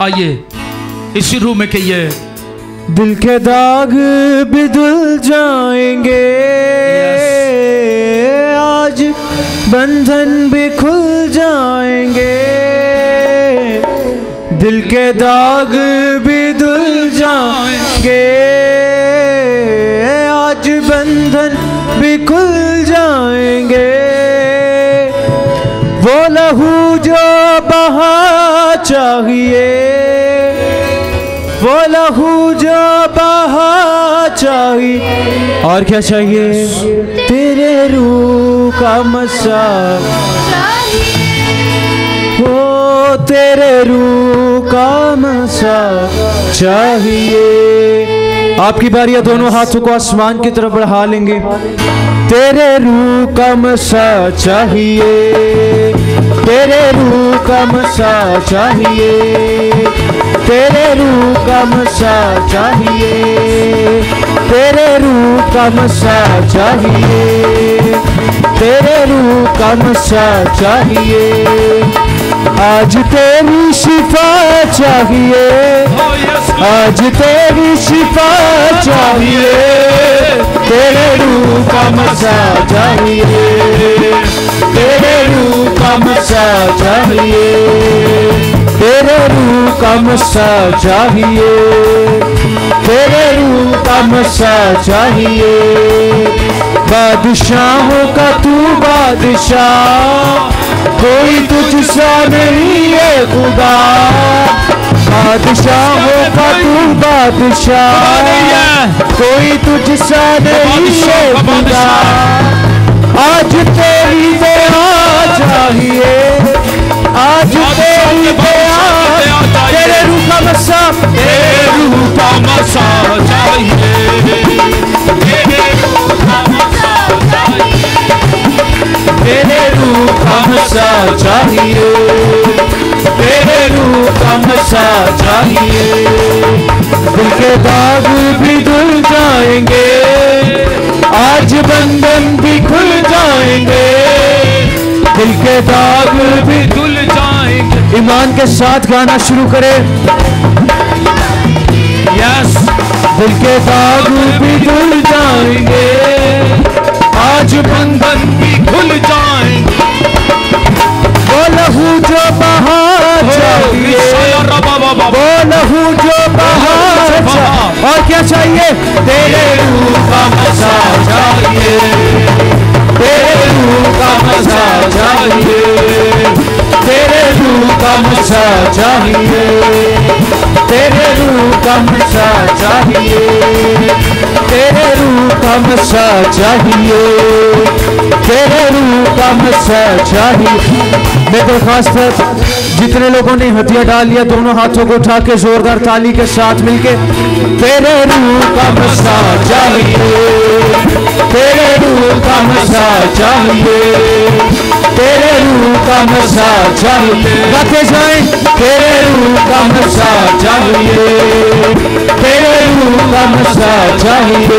आइए इसी रूम में कहिए। दिल के दाग भी धुल जाएँगे। Yes. आज बंधन भी खुल जाएँगे। दिल के दाग भी धुल जाएँगे। चाहिए। वो लहू जो बहा चाहिए। और क्या चाहिए? तेरे रूह का मसा। वो तेरे रूह का मसा चाहिए। आपकी बारी है दोनों हाथों को आसमान की तरफ़ बढ़ा लेंगे। तेरे रूह का मसा चाहिए। तेरे रूह का मसा चाहिए। तेरे रूह का मसा चाहिए। तेरे रूह का मसा चाहिए। तेरे रूह का मसा चाहिए। आज तेरी शिफा चाहिए। आज तेरी शिफा चाहिए। तेरे रूह का चाहिए। रूह का चाहिए तेरे रूह कम चाहिए तेरे रूह का मसा चाहिए बादशाहों का तू बादशाह। कोई तुझसा नहीं है खुदा बादशाहों का तू बादशाह। कोई तुझसा नहीं है खुदा चाहिए दिल के दाग भी धुल जाएँगे। आज बंधन भी खुल जाएँगे। दिल के दाग भी धुल जाएँगे। ईमान के साथ गाना शुरू करें। यस दिल के दाग भी धुल जाएँगे। आज बंधन भी खुल जाएँगे। वो लहू जो बहा चाहिए। वो लहू जो बहा चाहिए। और क्या चाहिए? तेरे रूह का मज़ा चाहिए। तेरे रूह का मज़ा चाहिए। तेरे रूह का मज़ा चाहिए। तेरे का मज़ा चाहिए तेरे रूह का मसा चाहिए तेरे रूह का मसा चाहिए मैं दरखास्त है जितने लोगों ने हथिया डाल लिया, दोनों हाथों को उठा के जोरदार ताली के साथ मिलके, तेरे रूह का मसा चाहिए तेरे रूह का मसा चाहिए तेरे रूह का मसा चाहिए गाते जाए। तेरे रूह का मसा चाहिए तेरे रूह का मसा चाहिए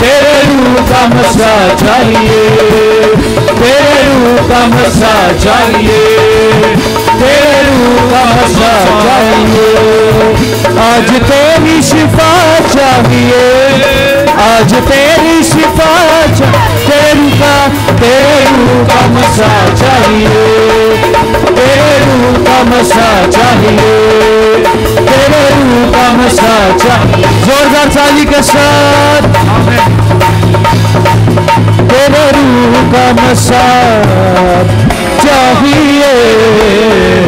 तेरे रूह का मसा चाहिए तेरे रूह का मसा चाहिए तेरे रूह का मसा चाहिए आज तेरी शिफा चाहिए। आज तेरी मसा चाहिए। तेरे रूह का मसा चाहिए। तेरे रूह का मसा चाहिए। जोरदार ताली के साथ। तेरे रूह का मसा चाहिए।